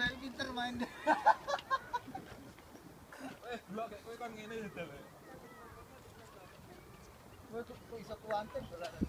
Welki terbang Eh, Blok, kowe kan ngene itu le. Kau tu, kau isak kuanteng berada.